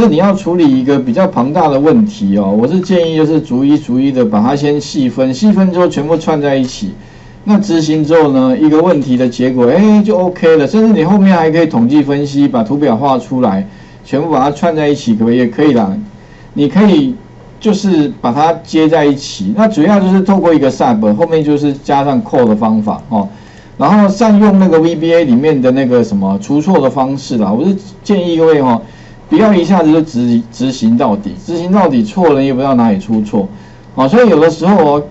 是你要处理一个比较庞大的问题哦，我是建议就是逐一逐一的把它先细分，细分之后全部串在一起。那执行之后呢，一个问题的结果，哎，就 OK 了。甚至你后面还可以统计分析，把图表画出来，全部把它串在一起，可不可以？也可以啦。你可以就是把它接在一起。那主要就是透过一个 sub，后面就是加上 call 的方法哦。然后善用那个 VBA 里面的那个什么除错的方式啦。我是建议各位哈。不要一下子就执执行到底，执行到底错了，也不知道哪里出错，啊，所以有的时候哦，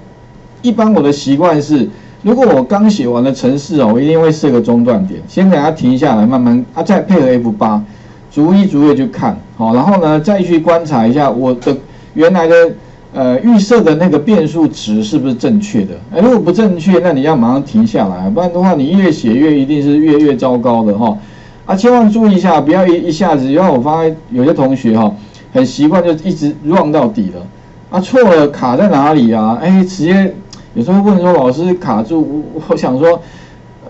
一般我的习惯是，如果我刚写完的程式哦，我一定会设个中断点，先给它停下来，慢慢啊，再配合 F 八，逐一逐页去看，好，然后呢，再去观察一下我的原来的呃预设的那个变数值是不是正确的，哎，如果不正确，那你要马上停下来，不然的话，你越写越一定是越越糟糕的哈。啊，千万注意一下，不要一一下子，因为我发现有些同学哈，很习惯就一直 run 到底了。啊，错了，卡在哪里啊？哎，直接有时候问说老师卡住，我想说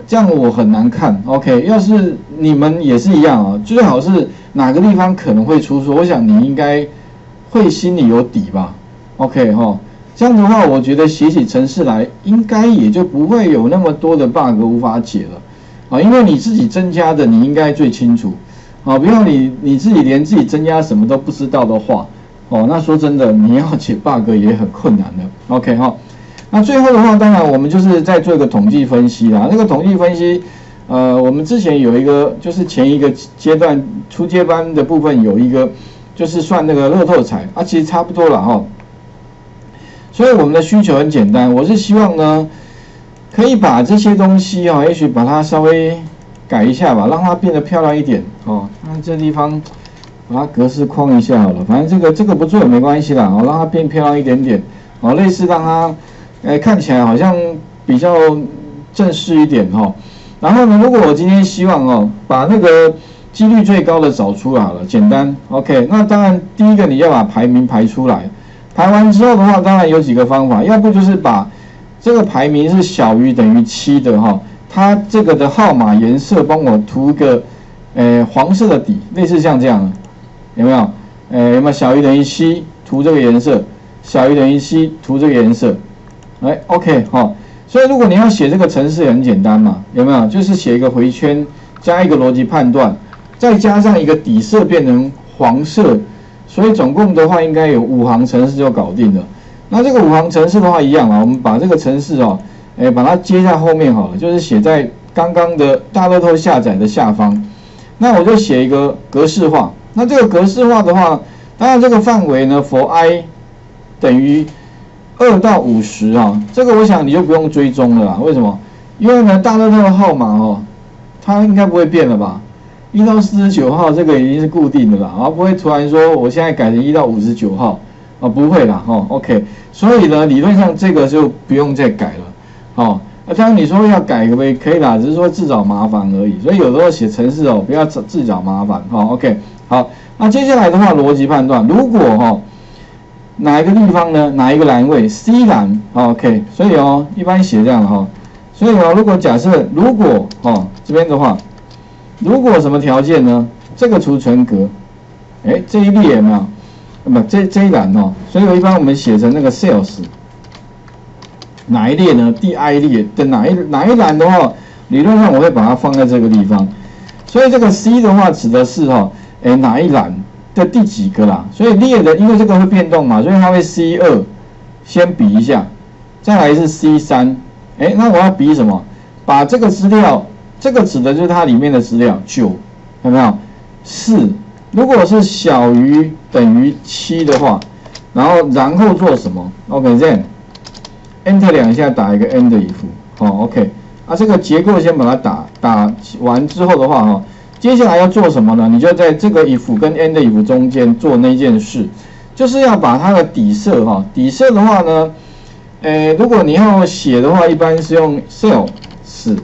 这样我很难看。OK，要是你们也是一样啊，最好是哪个地方可能会出错，我想你应该会心里有底吧。OK 哈，这样的话，我觉得写起程式来应该也就不会有那么多的 bug 无法解了。啊，因为你自己增加的，你应该最清楚。啊，不要你你自己连自己增加什么都不知道的话，哦，那说真的，你要解 bug 也很困难的。OK 哈，那最后的话，当然我们就是在做一个统计分析啦。那个统计分析，呃，我们之前有一个，就是前一个阶段初阶班的部分有一个，就是算那个乐透彩，啊，其实差不多了哈。所以我们的需求很简单，我是希望呢。可以把这些东西啊，也许把它稍微改一下吧，让它变得漂亮一点哦。那这地方把它格式框一下好了，反正这个这个不做也没关系啦，哦，让它变漂亮一点点哦，类似让它诶看起来好像比较正式一点哈。然后呢，如果我今天希望哦，把那个几率最高的找出来了，简单 OK。那当然第一个你要把排名排出来，排完之后的话，当然有几个方法，要不就是把这个排名是小于等于七的哈，它这个的号码颜色帮我涂个，呃黄色的底，类似像这样，有没有？呃有没有小于等于七涂这个颜色，小于等于七涂这个颜色，哎 OK 哈，所以如果你要写这个程式很简单嘛，有没有？就是写一个回圈加一个逻辑判断，再加上一个底色变成黄色，所以总共的话应该有五行程式就搞定了。那这个五行程式的话一样啊，我们把这个程式哦，哎，把它接在后面好了，就是写在刚刚的大乐透下载的下方。那我就写一个格式化。那这个格式化的话，当然这个范围呢，for i 等于二到五十啊，这个我想你就不用追踪了啦。为什么？因为呢，大乐透的号码哦，它应该不会变了吧？一到四十九号这个已经是固定的啦，而不会突然说我现在改成一到五十九号。啊，不会啦，哈，OK，所以呢，理论上这个就不用再改了，哦，那当然你说要改可不可以？可以啦，只是说自找麻烦而已。所以有时候写程式哦，不要自自找麻烦，哈，OK，好，那接下来的话，逻辑判断，如果哈哪一个地方呢，哪一个栏位，C 栏，OK，所以哦，一般写这样哈，所以哦，如果假设如果哦这边的话，如果什么条件呢？这个储存格，哎，这一列有没有？那么这这一栏哦，所以我一般我们写成那个 sales 哪一列呢？第 I 列的哪一哪一栏的话，理论上我会把它放在这个地方。所以这个 C 的话指的是哈，哎哪一栏的第几个啦？所以列的因为这个会变动嘛，所以它会 C 二先比一下，再来是 C 三，哎那我要比什么？把这个资料，这个指的就是它里面的资料九，有没有？四。如果是小于等于七的话，然后然后做什么？OK，then enter 两下打一个 end if，好，OK，啊这个结构先把它打打完之后的话，哈，接下来要做什么呢？你就在这个 if 跟 end if 中间做那件事，就是要把它的底色，哈，底色的话呢，诶，如果你要写的话，一般是用 cell 是。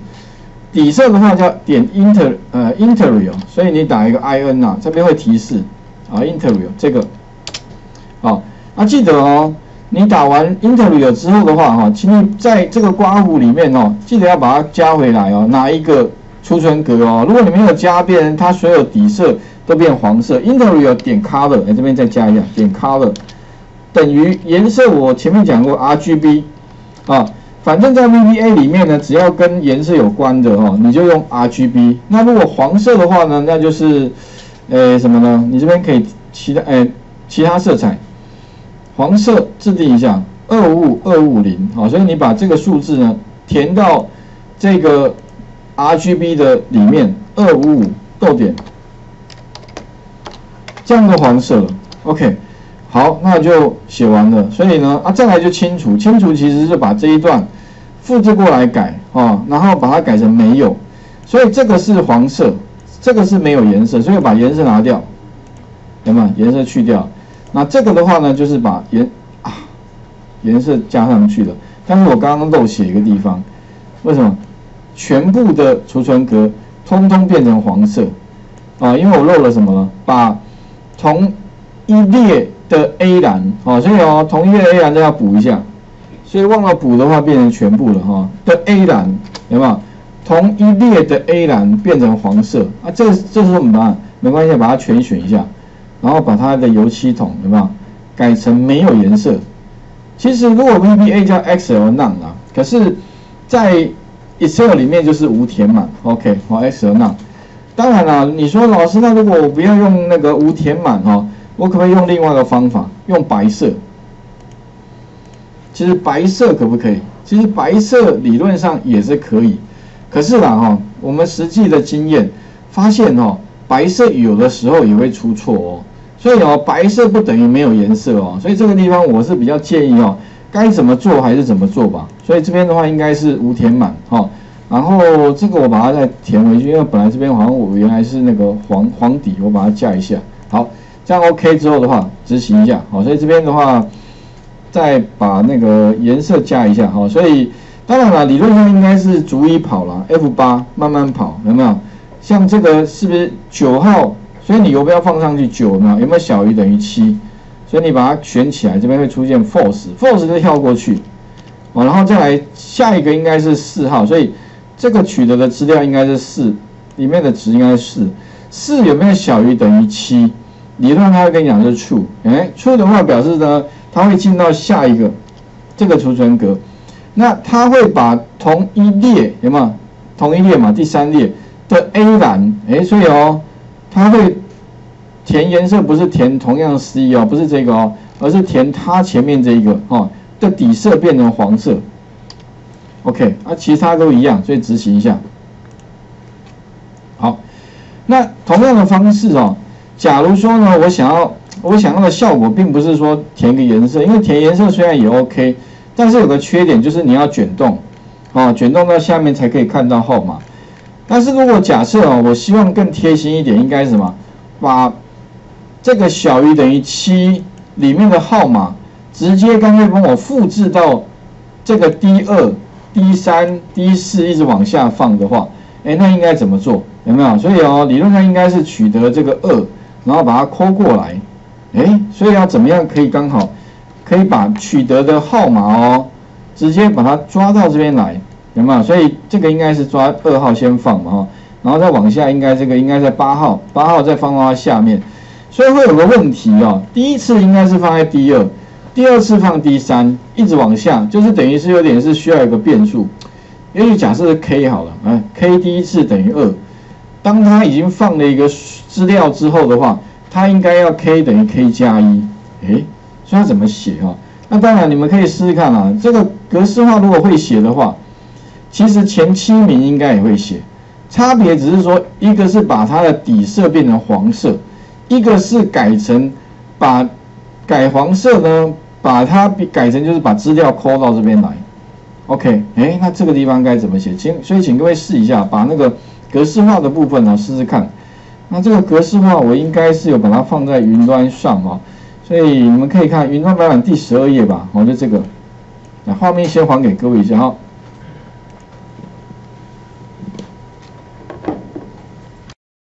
底色的话叫点 inter 呃 interior，所以你打一个 in 啊，这边会提示啊 interior 这个，好，那记得哦，你打完 interior 之后的话哈，请你在这个刮胡里面哦，记得要把它加回来哦，哪一个储存格哦？如果你没有加，变它所有底色都变黄色 interior 点 color，哎，这边再加一下，点 color 等于颜色，我前面讲过 RGB 啊，反正在 VBA 里面呢，只要跟颜色有关的哦，你就用 RGB。那如果黄色的话呢，那就是呃什么呢？你这边可以其他哎其他色彩，黄色制定一下二五五二五零，好，所以你把这个数字呢填到这个 RGB 的里面，二五五逗点。这样的黄色，OK，好，那就写完了。所以呢，啊，再来就清除，清除其实就把这一段复制过来改啊，然后把它改成没有。所以这个是黄色，这个是没有颜色，所以把颜色拿掉，有没有？颜色去掉。那这个的话呢，就是把颜啊颜色加上去了。但是我刚刚漏写一个地方，为什么？全部的储存格通通变成黄色啊？因为我漏了什么了？把从一列的 A 栏，哦，所以哦，同一列 A 栏都要补一下，所以忘了补的话，变成全部了哈。的 A 栏有没有？同一列的 A 栏变成黄色啊，这这是怎么办？没关系，把它全选一下，然后把它的油漆桶有没有改成没有颜色？其实如果 VBA 叫 XL None 啊，可是，在 Excel 里面就是无填满，OK，好 Excel none。当然了，你说老师，那如果我不要用那个无填满哈，我可不可以用另外一个方法，用白色？其实白色可不可以？其实白色理论上也是可以，可是啦哈，我们实际的经验发现哦，白色有的时候也会出错哦，所以哦，白色不等于没有颜色哦，所以这个地方我是比较建议哦，该怎么做还是怎么做吧。所以这边的话应该是无填满哈。然后这个我把它再填回去，因为本来这边好像我原来是那个黄黄底，我把它加一下。好，这样 OK 之后的话，执行一下。好，所以这边的话，再把那个颜色加一下。好，所以当然了，理论上应该是逐一跑了，F 八慢慢跑，有没有？像这个是不是九号？所以你游标放上去九有没有？有没有小于等于七？所以你把它选起来，这边会出现 False，False 就跳过去。哦，然后再来下一个应该是四号，所以。这个取得的资料应该是四，里面的值应该是四，四有没有小于等于七？理论它会跟你讲是 true，哎，true 的话表示呢，它会进到下一个这个储存格，那它会把同一列有没有同一列嘛？第三列的 A 栏，哎，所以哦，它会填颜色不是填同样 C 哦，不是这个哦，而是填它前面这一个哦的底色变成黄色。OK，啊，其他都一样，所以执行一下。好，那同样的方式哦，假如说呢，我想要我想要的效果，并不是说填个颜色，因为填颜色虽然也 OK，但是有个缺点就是你要卷动，哦，卷动到下面才可以看到号码。但是如果假设哦，我希望更贴心一点，应该是什么？把这个小于等于七里面的号码，直接干脆帮我复制到这个 D 二。D 三、D 四一直往下放的话，哎，那应该怎么做？有没有？所以哦，理论上应该是取得这个二，然后把它抠过来，哎，所以要怎么样可以刚好可以把取得的号码哦，直接把它抓到这边来，有没有？所以这个应该是抓二号先放嘛哈，然后再往下，应该这个应该在八号，八号再放到它下面，所以会有个问题哦，第一次应该是放在 D 二。第二次放 D 三，一直往下，就是等于是有点是需要一个变数。也许假设是 K 好了，啊，K 第一次等于二，当它已经放了一个资料之后的话，它应该要 K 等于 K 加一，诶，所以它怎么写啊？那当然你们可以试试看啊，这个格式化如果会写的话，其实前七名应该也会写，差别只是说一个是把它的底色变成黄色，一个是改成把改黄色呢。把它改成就是把资料抠到这边来，OK，哎，那这个地方该怎么写？请所以请各位试一下，把那个格式化的部分呢试试看。那这个格式化我应该是有把它放在云端上啊，所以你们可以看云端版本第十二页吧，我就这个，那画面先还给各位一下哈。